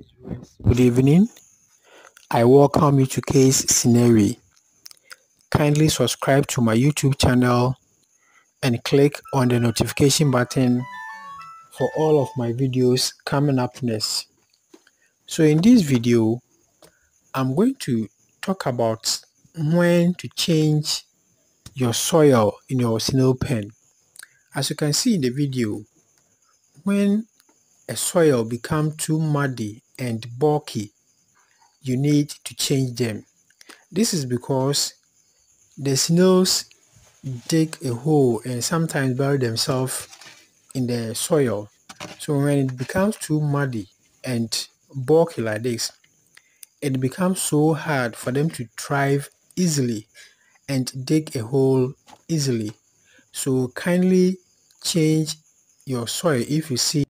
Good evening. I welcome you to Kay's Snailry. Kindly subscribe to my YouTube channel and click on the notification button for all of my videos coming up next. So in this video, I'm going to talk about when to change your soil in your snail pen. As you can see in the video, when a soil become too muddy and bulky, you need to change them. This is because the snails dig a hole and sometimes bury themselves in the soil. So when it becomes too muddy and bulky like this, it becomes so hard for them to thrive easily and dig a hole easily. So kindly change your soil if you see